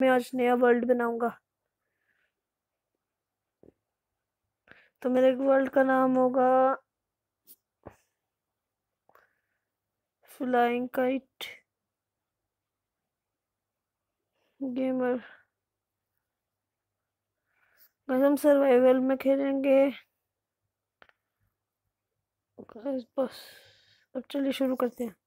मैं आज नया वर्ल्ड बनाऊँगा। तो मेरे वर्ल्ड का नाम होगा फ्लाइंग काइट गेमर हम सर्वाइवल में खेलेंगे। बस, अब चलिए शुरू करते हैं।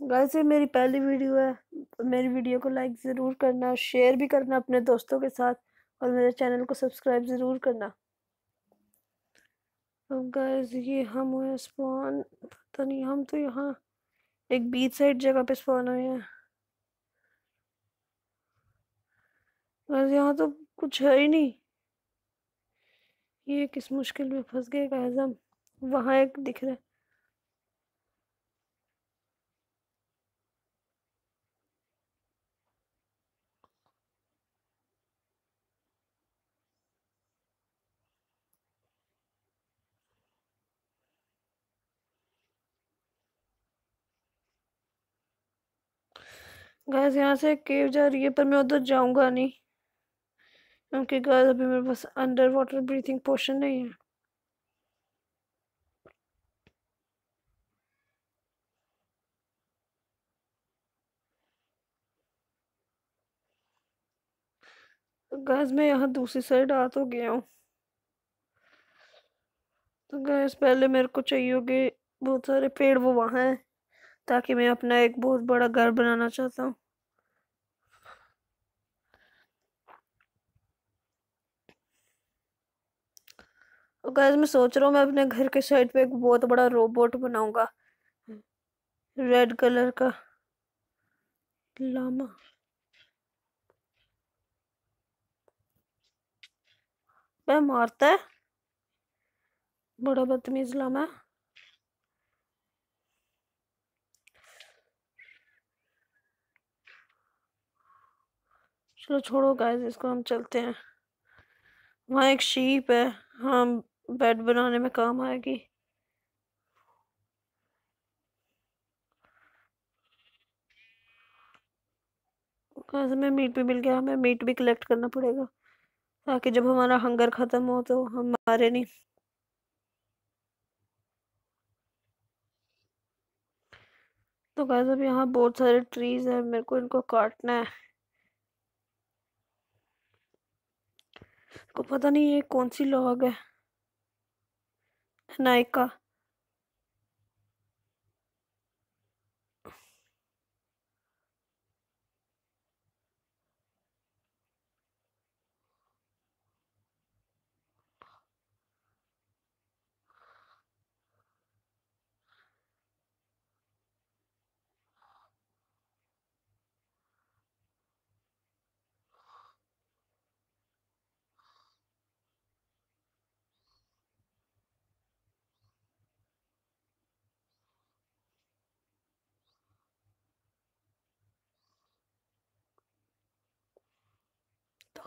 गाइस ये मेरी पहली वीडियो है, मेरी वीडियो को लाइक ज़रूर करना शेयर भी करना अपने दोस्तों के साथ और मेरे चैनल को सब्सक्राइब ज़रूर करना। अब गाइस ये हम हुए स्पॉन पता नहीं हम तो यहाँ एक बीच साइड जगह पे स्पॉन हुए हैं। गाइस यहाँ तो कुछ है ही नहीं। ये किस मुश्किल में फंस गए गाइस हम? वहाँ एक दिख रहा है। गैस यहाँ से केव जा रही है, पर मैं उधर जाऊँगा नहीं। क्योंकि गैस अभी मेरे पास अंडर वाटर ब्रीथिंग पोशन नहीं है। गैस मैं यहाँ दूसरी साइड आ तो गया हूँ। तो गैस पहले मेरे को चाहिए होगे बहुत सारे पेड़, वो वहाँ हैं। ताकि मैं अपना एक बहुत बड़ा घर बनाना चाहता हूँ। गैस मैं सोच रहा हूँ मैं अपने घर के साइड पे एक बहुत बड़ा रोबोट बनाऊँगा। रेड कलर का। लामा मैं मारता है। बड़ा बदतमीज लामा चलो छोड़ो गाइस इसको हम चलते हैं। वहाँ एक शीप है हम बेड बनाने में काम आएगी। गाइस हमें मीट भी मिल गया, हमें मीट भी कलेक्ट करना पड़ेगा, ताकि जब हमारा हंगर ख़त्म हो तो हम मारे नहीं। तो गाइस अब यहाँ बहुत सारे ट्रीज हैं, मेरे को इनको काटना है। को पता नहीं ये कौन सी लॉग है। नायका।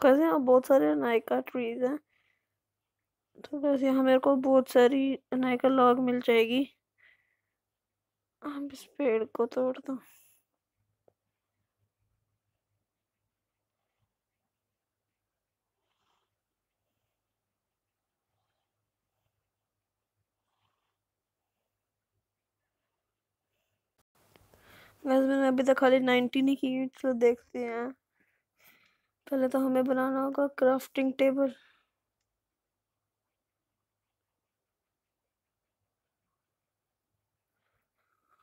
कैसे यहाँ बहुत सारे नायका ट्रीज हैं। तो कैसे यहाँ मेरे को बहुत सारी नायका लॉग मिल जाएगी। हम इस पेड़ को तोड़ दो वैसे मैंने अभी तक खाली नाइनटीन ही की तो देखते हैं। पहले तो हमें बनाना होगा क्राफ्टिंग टेबल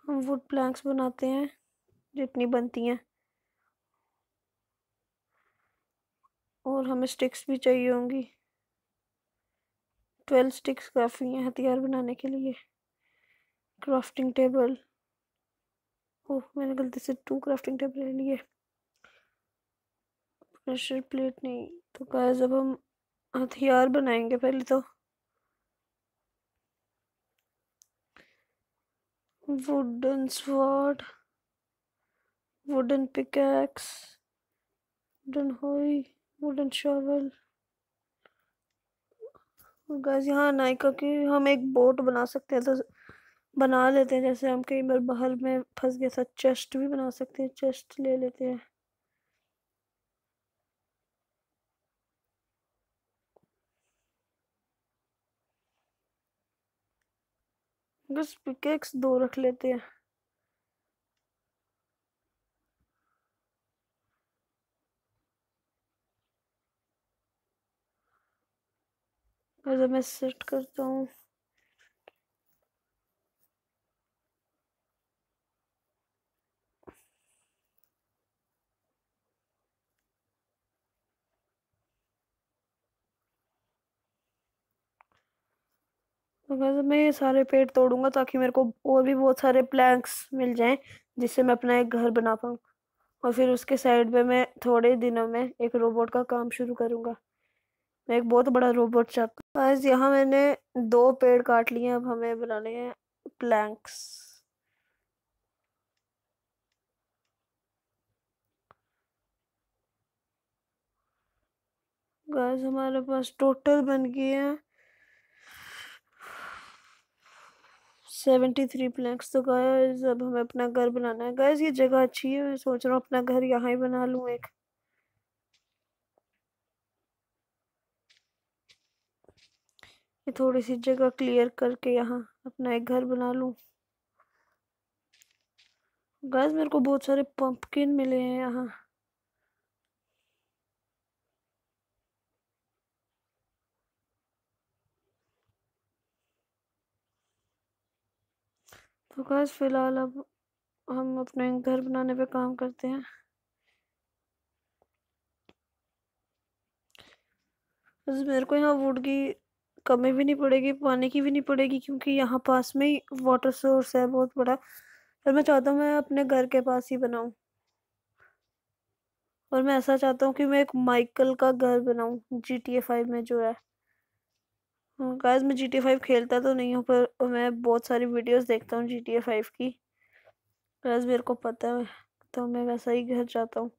हम वुड प्लैंक्स बनाते हैं, जितनी बनती हैं। और हमें स्टिक्स भी चाहिए होंगी। ट्वेल्व स्टिक्स काफ़ी हैं हथियार बनाने के लिए। क्राफ्टिंग टेबल ओह, मैंने गलती से टू क्राफ्टिंग टेबल ले लिए। प्रेशर प्लेट नहीं तो गाय जब हम हथियार बनाएँगे पहले तो। Wooden sword wooden pickaxe wooden hoe wooden shovel guys यहाँ नाइका की हम एक बोट बना सकते हैं तो बना लेते हैं, जैसे हम कई बार बाहर में फंस गए था चेस्ट भी बना सकते हैं चेस्ट ले लेते हैं। बस पिकेक्स दो रख लेते हैं। मैं सेट करता हूँ। तो मैं ये सारे पेड़ तोड़ूँगा ताकि मेरे को और भी बहुत सारे प्लैंक्स मिल जाएँ, जिससे मैं अपना एक घर बना पाऊँ। और फिर उसके साइड में मैं थोड़े दिनों में एक रोबोट का काम शुरू करूँगा। मैं एक बहुत बड़ा रोबोट चाहता हूँ। आज यहाँ मैंने दो पेड़ काट लिए अब हमें बनाने हैं प्लैंक्स गाइस हमारे पास टोटल बन गए हैं। सेवेंटी थ्री प्लैंक्स तो गाइस अब हमें अपना घर बनाना है। गाइस ये जगह अच्छी है, मैं सोच रहा हूँ अपना घर यहाँ ही बना लूँ एक। ये थोड़ी सी जगह क्लियर करके यहाँ अपना एक घर बना लूँ। गाइस मेरे को बहुत सारे पंपकिन मिले हैं यहाँ। तो गाइस फ़िलहाल अब हम अपने घर बनाने पे काम करते हैं। बस मेरे को यहाँ वुड की कमी भी नहीं पड़ेगी, पानी की भी नहीं पड़ेगी, क्योंकि यहाँ पास में ही वाटर सोर्स है बहुत बड़ा। और मैं चाहता हूँ मैं अपने घर के पास ही बनाऊँ। और मैं ऐसा चाहता हूँ कि मैं एक माइकल का घर बनाऊँ जी टी ए फाइव में जो है। गाइस मैं जी टी फाइव खेलता तो नहीं हूँ, पर मैं बहुत सारी वीडियोस देखता हूँ जी टी फाइव की। गाइस मेरे को पता है तो मैं वैसा ही घर जाता हूँ।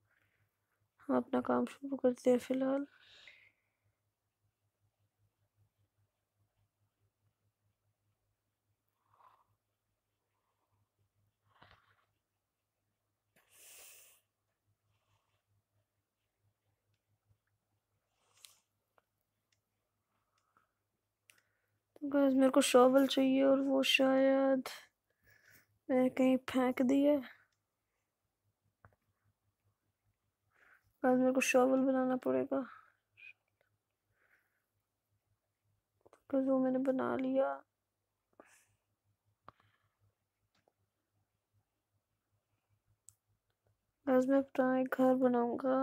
हम अपना काम शुरू करते हैं फ़िलहाल। गैस मेरे को शॉवल चाहिए और वो शायद मैंने कहीं फेंक दिया गैस मेरे को शॉवल बनाना पड़ेगा। गैस वो मैंने बना लिया। गैस मैं अपना एक घर बनाऊँगा।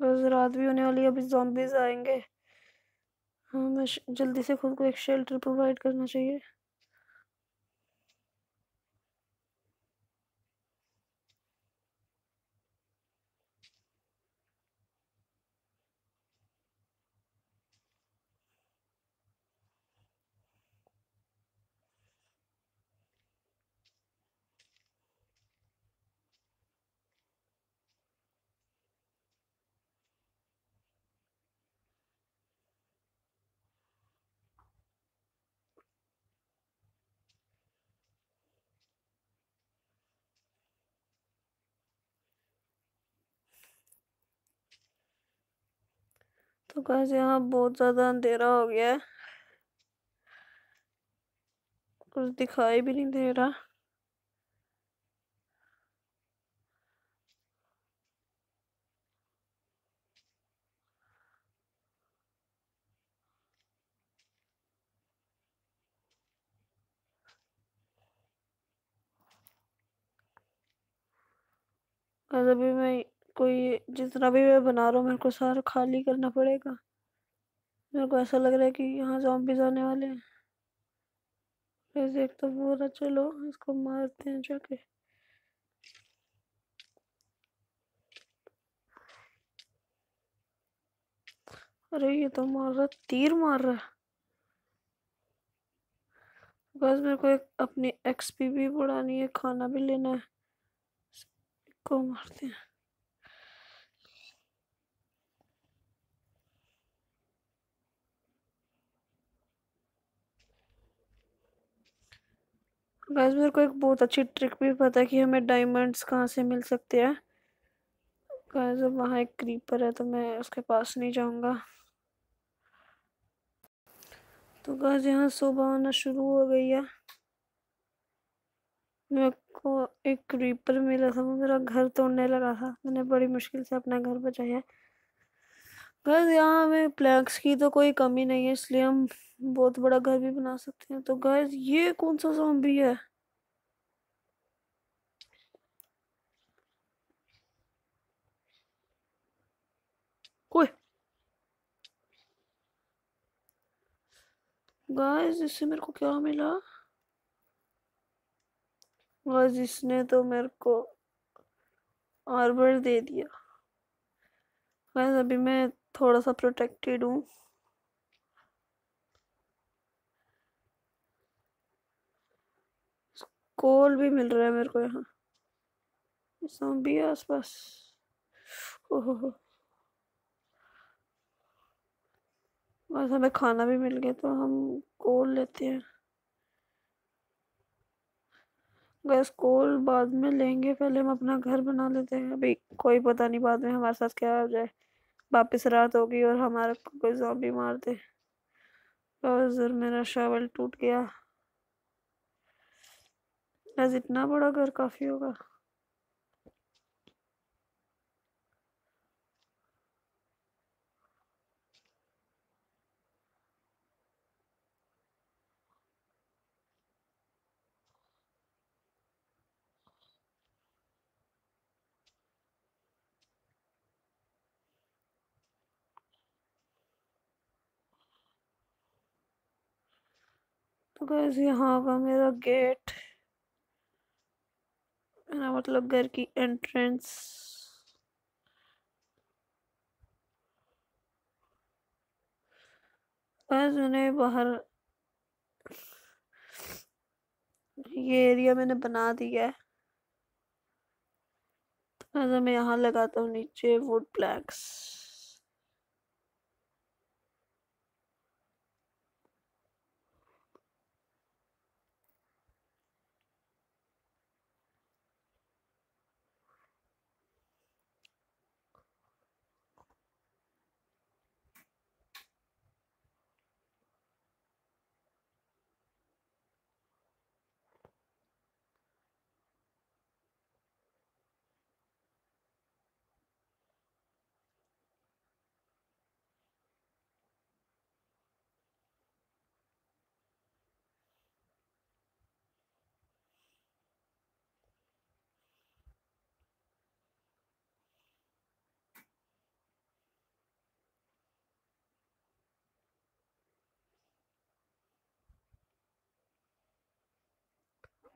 बस रात भी होने वाली है, अभी जॉम्बीज आएँगे। हमें मैं जल्दी से खुद को एक शेल्टर प्रोवाइड करना चाहिए। तो कैसे यहाँ बहुत ज़्यादा अंधेरा हो गया है। कुछ दिखाई भी नहीं दे रहा। अभी मैं कोई जितना भी मैं बना रहा हूँ, मेरे को सारा खाली करना पड़ेगा। मेरे को ऐसा लग रहा है कि यहाँ जॉम्बीज आने वाले हैं। ऐसे एक तो बोला चलो, इसको मारते हैं जाके। अरे ये तो मार रहा, तीर मार रहा बस मेरे को एक अपनी एक्सपी भी बढ़ानी है, खाना भी लेना है। को मारते हैं। गैस मेरे को एक बहुत अच्छी ट्रिक भी पता है कि हमें डायमंड्स कहाँ से मिल सकते हैं। गैस अब वहाँ एक क्रीपर है तो मैं उसके पास नहीं जाऊँगा। तो गैस यहाँ सुबह आना शुरू हो गई है। मेरे को एक क्रीपर मिला था, वो मेरा घर तोड़ने लगा था। मैंने बड़ी मुश्किल से अपना घर बचाया। गैस यहाँ हमें प्लैंक्स की तो कोई कमी नहीं है, इसलिए हम बहुत बड़ा घर भी बना सकते हैं। तो गैस ये कौन सा जॉम्बी है? गाइस इससे मेरे को क्या मिला? गाइस इसने तो मेरे को आर्बर दे दिया। गाइस अभी मैं थोड़ा सा प्रोटेक्टेड हूँ। कोल भी मिल रहा है मेरे को यहाँ। भी आसपास। ओहो बस हमें खाना भी मिल गया तो हम कोल लेते हैं। गैस कोल बाद में लेंगे, पहले हम अपना घर बना लेते हैं। अभी कोई पता नहीं बाद में हमारे साथ क्या हो जाए। वापस रात होगी और हमारे को कोई जॉम्बी मार दे। और मेरा शावल टूट गया। आज इतना बड़ा घर काफ़ी होगा। तो गैस यहाँ का मेरा गेट मेरा मतलब घर की एंट्रेंस गैस मैंने बाहर, ये एरिया मैंने बना दिया है। तो मैं यहाँ लगाता हूँ नीचे वुड प्लैक्स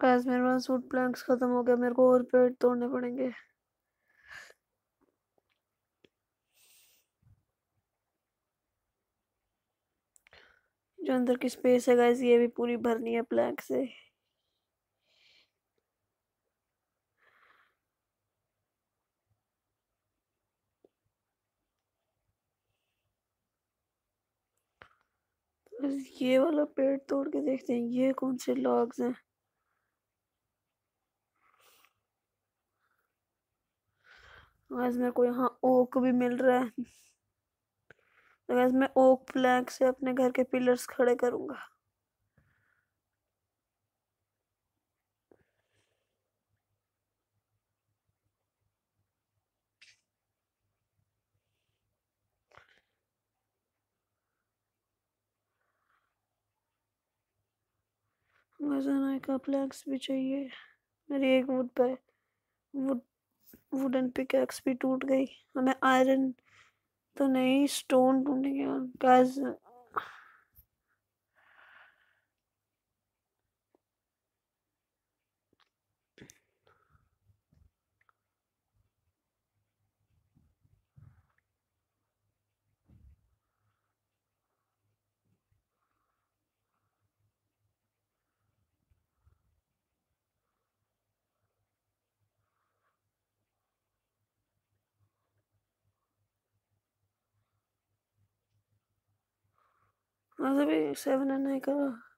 गाइस मेरे पास वुड प्लैंक्स खत्म हो गया मेरे को और पेड़ तोड़ने पड़ेंगे। जो अंदर की स्पेस है गाइस ये भी पूरी भरनी है प्लैंक से। ये वाला पेड़ तोड़ के देखते हैं, ये कौन से लॉग्स हैं? आज मेरे को यहाँ ओक भी मिल रहा है। आज मैं ओक प्लैंक से अपने घर के पिलर्स खड़े करूँगा। का प्लैंक्स भी चाहिए। मेरी एक वुड पे वुड वुडन पिकैक्स भी टूट गई। हमें आयरन तो नहीं स्टोन ढूंढेंगे गैस वैसे भी सेवन एंड नाइन का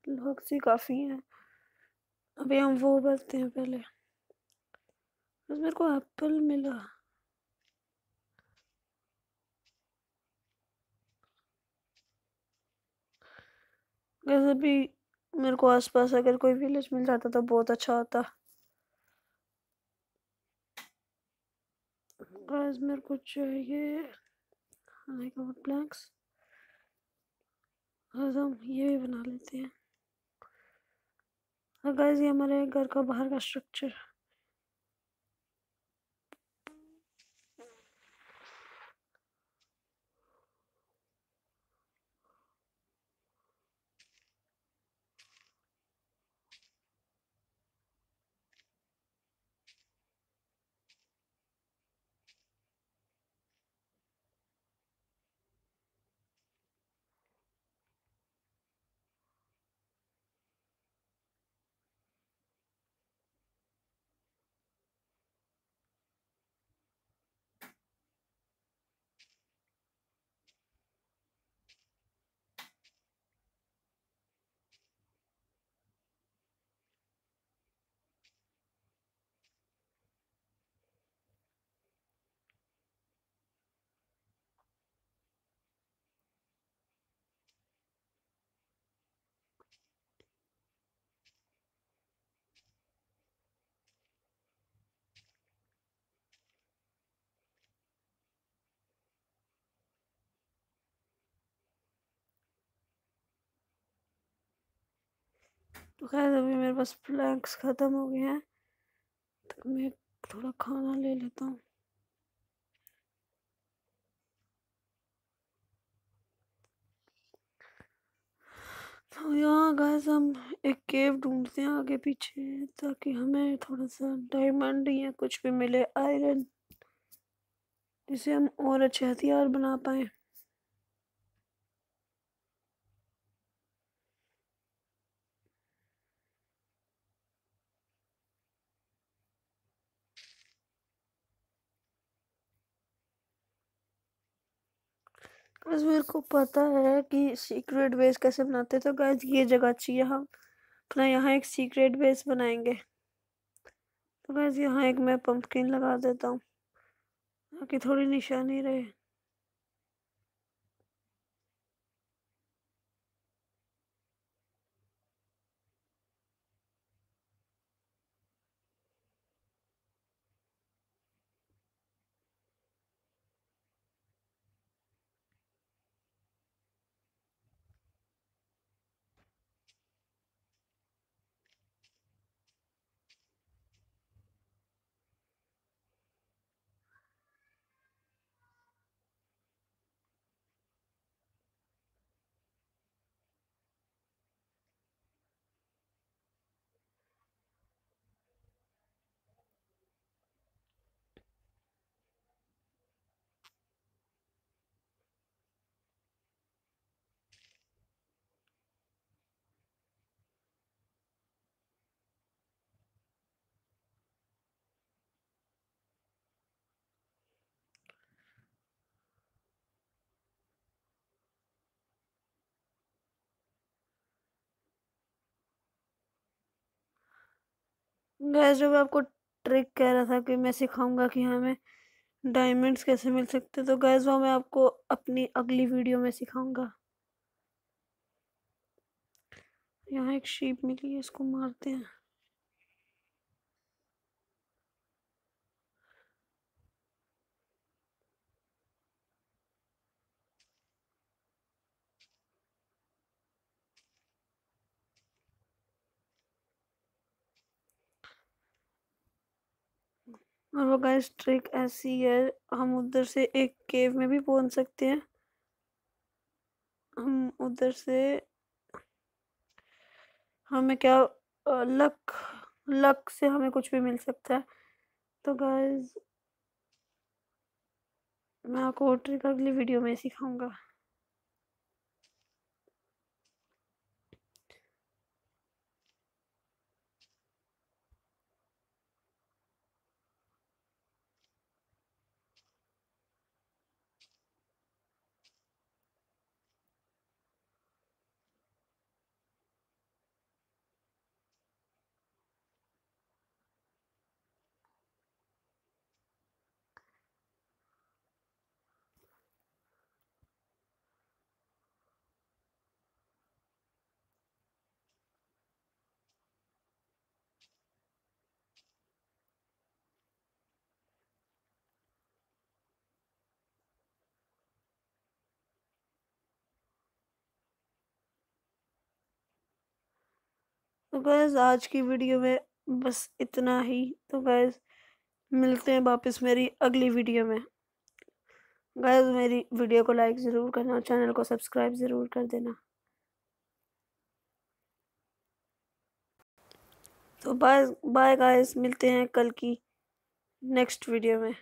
लॉक ही काफ़ी है। अभी हम वो भरते हैं पहले। बस मेरे को एप्पल मिला। वैसे भी मेरे को आसपास अगर कोई विलेज मिल जाता तो बहुत अच्छा होता। मेरे को चाहिए हनी कवर्ड प्लैंक्स हम ये भी बना लेते हैं। गाइस ये हमारे घर का बाहर का स्ट्रक्चर तो खैर अभी मेरे पास प्लैंक्स ख़त्म हो गए हैं तो मैं थोड़ा खाना ले लेता हूँ। तो यहाँ गैस हम एक केव ढूंढते हैं आगे पीछे, ताकि हमें थोड़ा सा डायमंड या कुछ भी मिले आयरन जिसे हम और अच्छे हथियार बना पाए। बस मेरे को पता है कि सीक्रेट बेस कैसे बनाते तो गैस ये जगह चाहिए हम अपना यहाँ एक सीक्रेट बेस बनाएँगे। तो गैस यहाँ एक मैं पंपकिन लगा देता हूँ। ताकि थोड़ी निशानी रहे। गैस जो मैं आपको ट्रिक कह रहा था कि मैं सिखाऊँगा कि हमें डायमंड्स कैसे मिल सकते तो गैस वो मैं आपको अपनी अगली वीडियो में सिखाऊँगा। यहाँ एक शीप मिली है, इसको मारते हैं। और वो गाइस ट्रिक ऐसी है, हम उधर से एक केव में भी पहुँच सकते हैं। हम उधर से, हमें क्या लक लक से हमें कुछ भी मिल सकता है। तो गाइस मैं आपको ट्रिक अगली वीडियो में सिखाऊँगा। तो गैस आज की वीडियो में बस इतना ही। तो गैस मिलते हैं वापस मेरी अगली वीडियो में। गैस मेरी वीडियो को लाइक ज़रूर करना और चैनल को सब्सक्राइब ज़रूर कर देना। तो बाय बाय गाइस मिलते हैं कल की नेक्स्ट वीडियो में।